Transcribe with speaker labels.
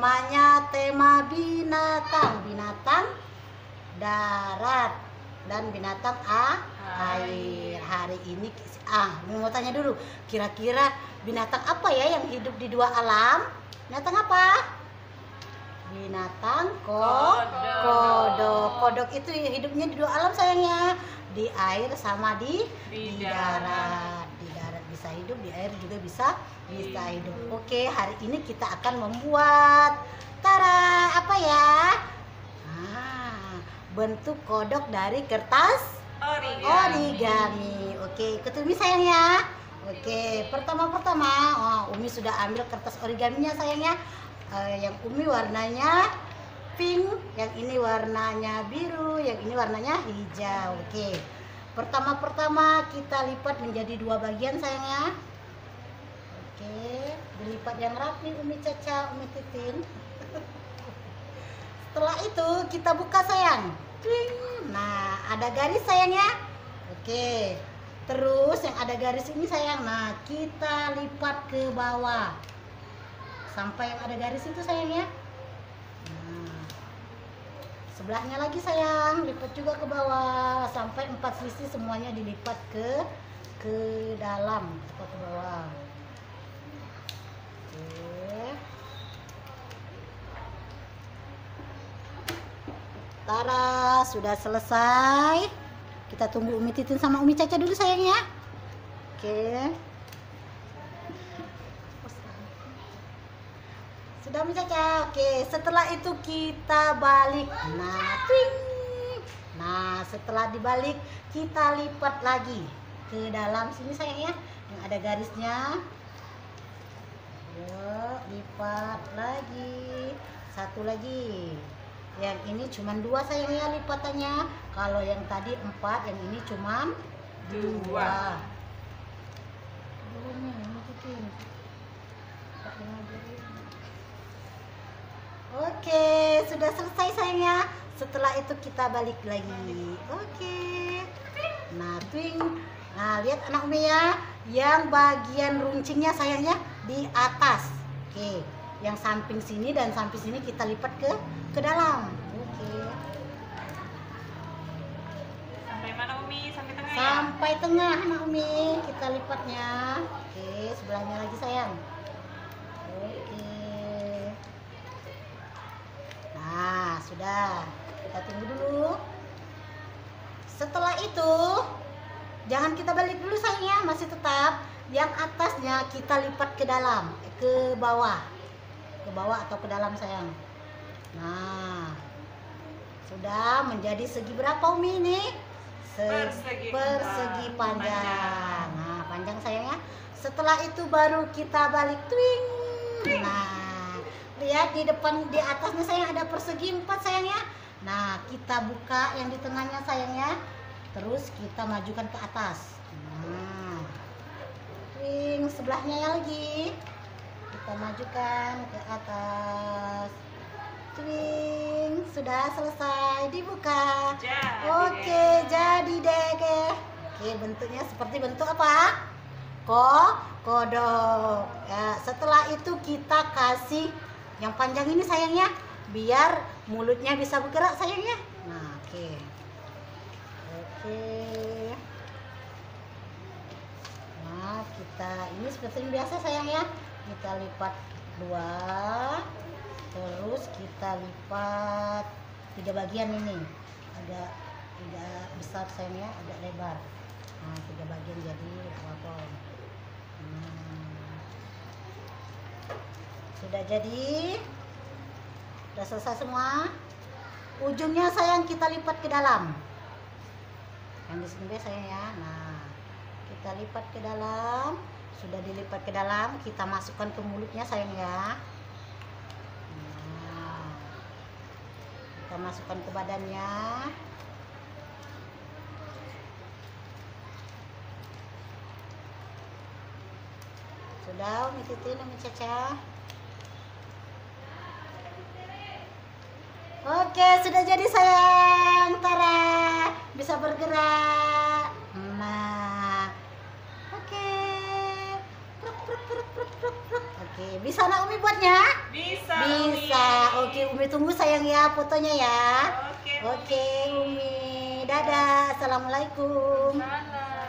Speaker 1: Temanya tema binatang, binatang darat dan binatang a air. Hari ini ah mau tanya dulu, kira-kira binatang apa ya yang hidup di dua alam? Binatang apa? Binatang ko
Speaker 2: Kodok.
Speaker 1: kodok. Kodok itu hidupnya di dua alam sayangnya, di air sama di
Speaker 2: Di
Speaker 1: di
Speaker 2: darat.
Speaker 1: darat. Di darat bisa hidup, di air juga bisa bisa
Speaker 2: Hidup.
Speaker 1: hidup. Oke, hari ini kita akan membuat tara apa ya? Ah, bentuk kodok dari kertas
Speaker 2: Origami.
Speaker 1: origami. Oke, ketumi sayang ya. Oke, pertama-pertama, oh, Umi sudah ambil kertas origaminya sayangnya. Eh, yang Umi warnanya pink, yang ini warnanya biru, yang ini warnanya hijau. Oke. Pertama-pertama kita lipat menjadi dua bagian sayangnya. Oke, dilipat yang rapi Umi Caca, Umi Titin. Setelah itu kita buka sayang. Twing. Nah, ada garis sayangnya. Oke. Terus yang ada garis ini sayang. Nah, kita lipat ke bawah. Sampai yang ada garis itu sayangnya. Sebelahnya lagi sayang, lipat juga ke bawah sampai empat sisi semuanya dilipat ke ke dalam atau ke bawah. Oke. Tara, sudah selesai. Kita tunggu Umi Titin sama Umi Caca dulu sayangnya. Oke. Sudah Umi Caca. Oke, setelah itu kita balik. Nah, ting. Nah, setelah dibalik kita lipat lagi ke dalam sini sayangnya yang ada garisnya. Yuk, lipat lagi. Satu lagi. Yang ini cuma dua sayangnya lipatannya. Kalau yang tadi empat, yang ini cuma
Speaker 2: Dua.
Speaker 1: dua. Oke, sudah selesai sayangnya. Setelah itu kita balik lagi. Oke. Nah, twing. Nah, lihat anak Umi ya. Yang bagian runcingnya sayangnya di atas. Oke. Yang samping sini dan samping sini kita lipat ke ke dalam. Oke.
Speaker 2: Sampai mana Umi? Sampai tengah ya?
Speaker 1: Sampai tengah anak Umi kita lipatnya. Oke, sebelahnya lagi sayang. Oke. Nah, sudah. Kita tunggu dulu. Setelah itu, jangan kita balik dulu sayangnya, masih tetap yang atasnya kita lipat ke dalam, ke bawah. Ke bawah atau ke dalam sayang. Nah, sudah menjadi segi berapa Umi ini? Se-
Speaker 2: Persegi
Speaker 1: persegi
Speaker 2: panjang.
Speaker 1: panjang. Nah, panjang sayangnya. Setelah itu baru kita balik twing. Nah, lihat di depan di atasnya sayang ada persegi empat sayangnya. Nah, kita buka yang di tengahnya sayangnya. Terus kita majukan ke atas. Nah, twing sebelahnya lagi. Kita majukan ke atas. Twing sudah selesai dibuka.
Speaker 2: Jadi
Speaker 1: Oke,
Speaker 2: deh.
Speaker 1: jadi deh. Oke, Oke, bentuknya seperti bentuk apa? Ko, kodok. Ya, setelah itu kita kasih yang panjang ini sayangnya, biar mulutnya bisa bergerak sayangnya. Nah, oke. Oke. Nah, kita ini seperti biasa sayangnya. Kita lipat dua, terus kita lipat tiga bagian ini agak tidak besar sayangnya agak lebar nah tiga bagian jadi apa Hmm. Sudah jadi? Sudah selesai semua? Ujungnya sayang kita lipat ke dalam. Yang di sini sayang ya. Nah kita lipat ke dalam. Sudah dilipat ke dalam kita masukkan ke mulutnya sayang ya. Nah kita masukkan ke badannya. Sudah Umi Titin Umi Caca Oke, sudah jadi sayang. Tara, bisa bergerak. Nah, oke. Pruk, pruk, pruk. bisa nak Umi buatnya?
Speaker 2: Bisa.
Speaker 1: Bisa.
Speaker 2: Umi.
Speaker 1: Oke, Umi tunggu sayang ya fotonya ya.
Speaker 2: Oke.
Speaker 1: Oke, Umi. Dadah. Assalamualaikum.
Speaker 2: Salam.